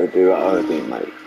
or do other teammates. Okay,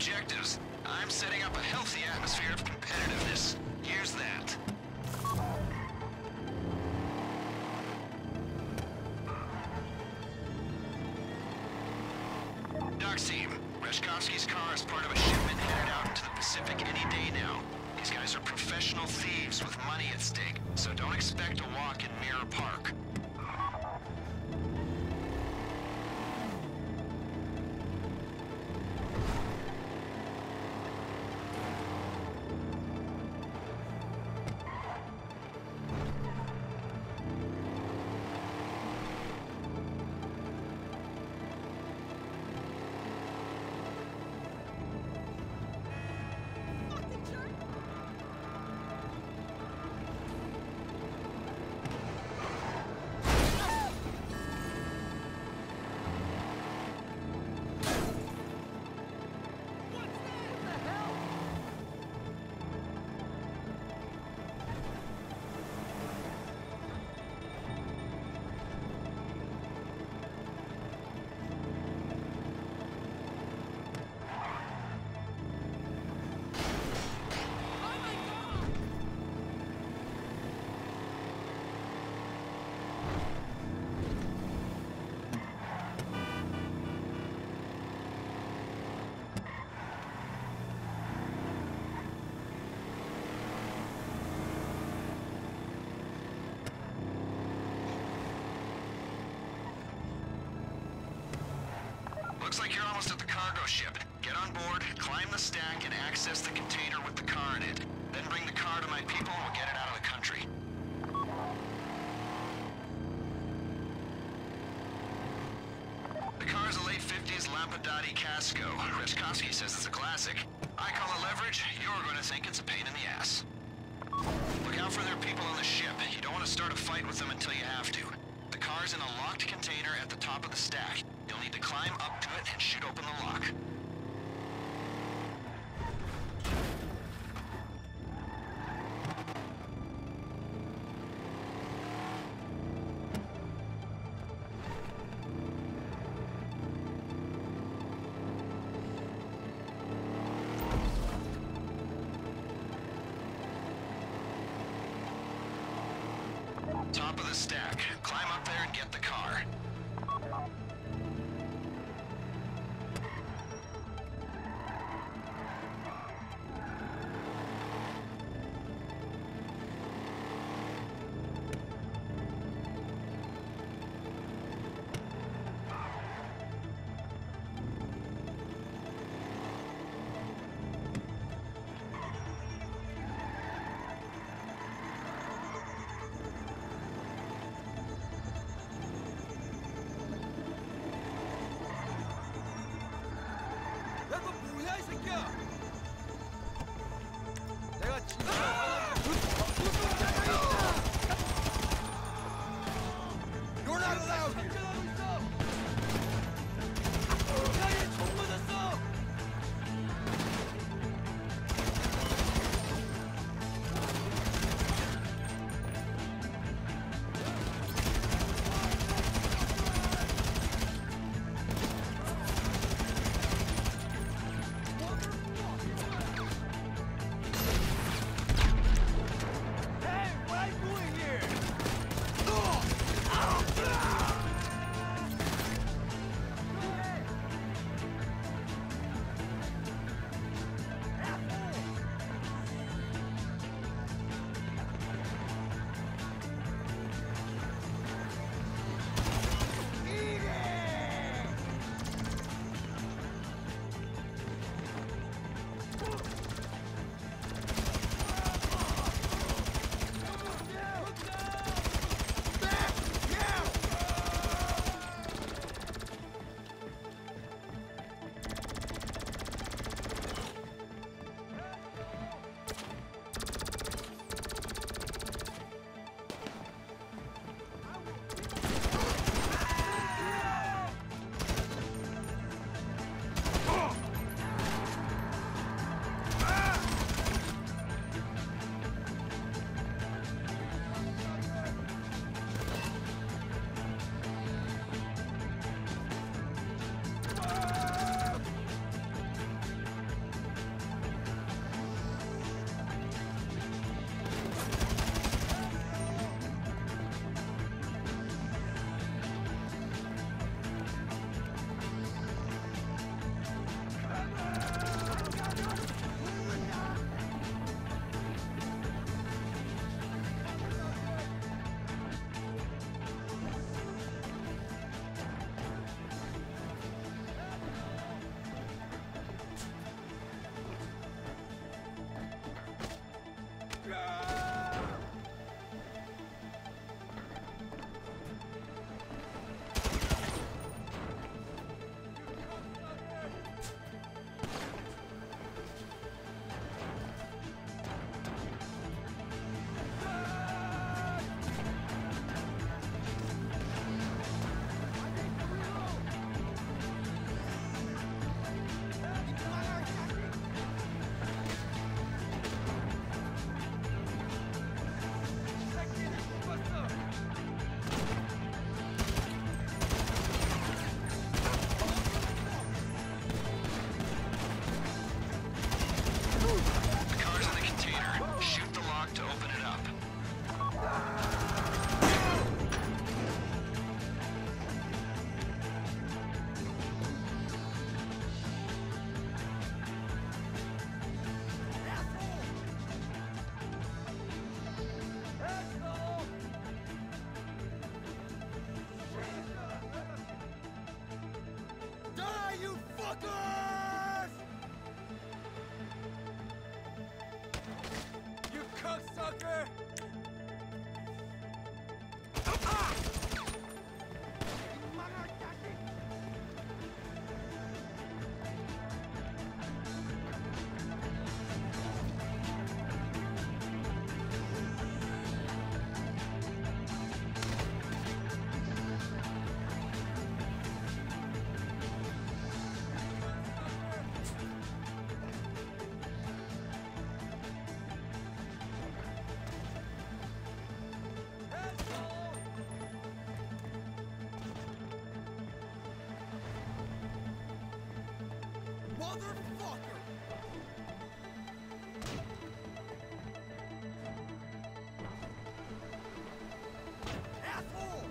objectives. I'm setting up a healthy atmosphere of competitiveness. Here's that. Doc team, Rashkovsky's car is part of a shipment headed out into the Pacific any day now. These guys are professional thieves with money at stake, so don't expect like you're almost at the cargo ship. Get on board, climb the stack, and access the container with the car in it. Then bring the car to my people and we'll get it out of the country. The car is a late 50s Lampadati Casco. Rashkovsky says it's a classic. I call it leverage, you're going to think it's a pain in the ass. Look out for their people on the ship. You don't want to start a fight with them until you have to. The car's in a locked container at the top of the stack. You'll need to climb up to it and shoot open the lock. Top of the stack. Climb up there and get the car. Motherfucker! Asshole!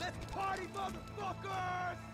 Let's party, motherfuckers!